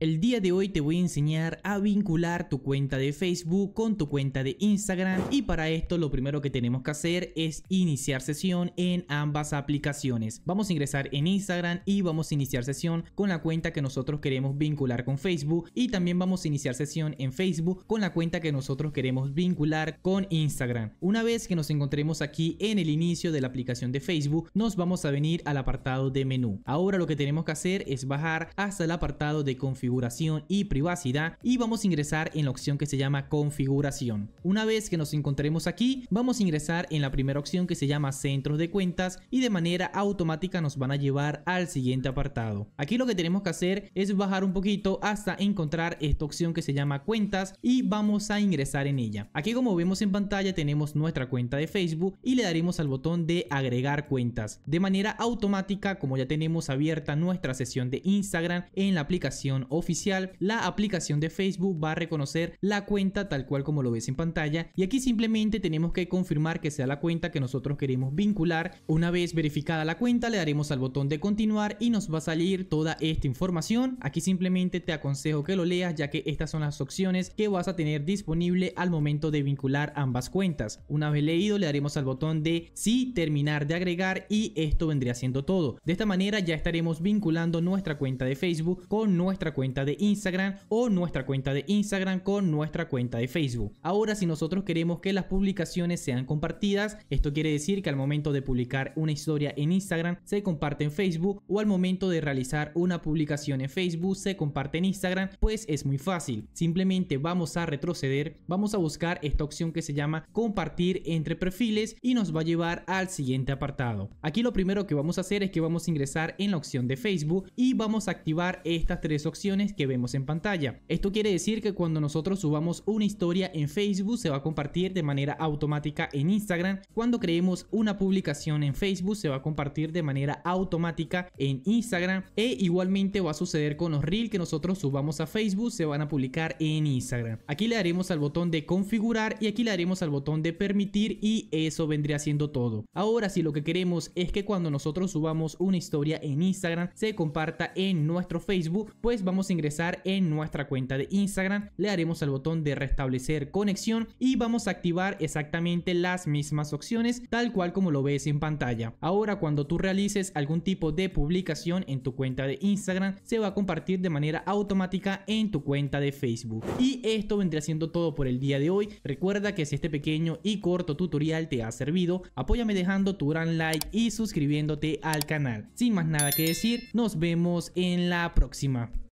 El día de hoy te voy a enseñar a vincular tu cuenta de Facebook con tu cuenta de Instagram y para esto lo primero que tenemos que hacer es iniciar sesión en ambas aplicaciones. Vamos a ingresar en Instagram y vamos a iniciar sesión con la cuenta que nosotros queremos vincular con Facebook y también vamos a iniciar sesión en Facebook con la cuenta que nosotros queremos vincular con Instagram. Una vez que nos encontremos aquí en el inicio de la aplicación de Facebook nos vamos a venir al apartado de menú. Ahora lo que tenemos que hacer es bajar hasta el apartado de configuración configuración y privacidad y vamos a ingresar en la opción que se llama configuración. Una vez que nos encontremos aquí, vamos a ingresar en la primera opción que se llama centros de cuentas y de manera automática nos van a llevar al siguiente apartado. Aquí lo que tenemos que hacer es bajar un poquito hasta encontrar esta opción que se llama cuentas y vamos a ingresar en ella. Aquí como vemos en pantalla tenemos nuestra cuenta de Facebook y le daremos al botón de agregar cuentas. De manera automática como ya tenemos abierta nuestra sesión de Instagram en la aplicación oficial, la aplicación de Facebook va a reconocer la cuenta tal cual como lo ves en pantalla y aquí simplemente tenemos que confirmar que sea la cuenta que nosotros queremos vincular. Una vez verificada la cuenta le daremos al botón de continuar y nos va a salir toda esta información. Aquí simplemente te aconsejo que lo leas ya que estas son las opciones que vas a tener disponible al momento de vincular ambas cuentas. Una vez leído le daremos al botón de sí, terminar de agregar y esto vendría siendo todo. De esta manera ya estaremos vinculando nuestra cuenta de Facebook con nuestra cuenta de Instagram o nuestra cuenta de Instagram con nuestra cuenta de Facebook. Ahora si nosotros queremos que las publicaciones sean compartidas, esto quiere decir que al momento de publicar una historia en Instagram se comparte en Facebook o al momento de realizar una publicación en Facebook se comparte en Instagram, pues es muy fácil. Simplemente vamos a retroceder, vamos a buscar esta opción que se llama compartir entre perfiles y nos va a llevar al siguiente apartado. Aquí lo primero que vamos a hacer es que vamos a ingresar en la opción de Facebook y vamos a activar estas tres opciones que vemos en pantalla. Esto quiere decir que cuando nosotros subamos una historia en Facebook se va a compartir de manera automática en Instagram. Cuando creemos una publicación en Facebook se va a compartir de manera automática en Instagram. E igualmente va a suceder con los reels que nosotros subamos a Facebook se van a publicar en Instagram. Aquí le daremos al botón de configurar y aquí le daremos al botón de permitir y eso vendría siendo todo. Ahora si lo que queremos es que cuando nosotros subamos una historia en Instagram se comparta en nuestro Facebook pues vamos ingresar en nuestra cuenta de Instagram, le daremos al botón de restablecer conexión y vamos a activar exactamente las mismas opciones tal cual como lo ves en pantalla. Ahora cuando tú realices algún tipo de publicación en tu cuenta de Instagram se va a compartir de manera automática en tu cuenta de Facebook. Y esto vendría siendo todo por el día de hoy. Recuerda que si este pequeño y corto tutorial te ha servido, apóyame dejando tu gran like y suscribiéndote al canal. Sin más nada que decir, nos vemos en la próxima.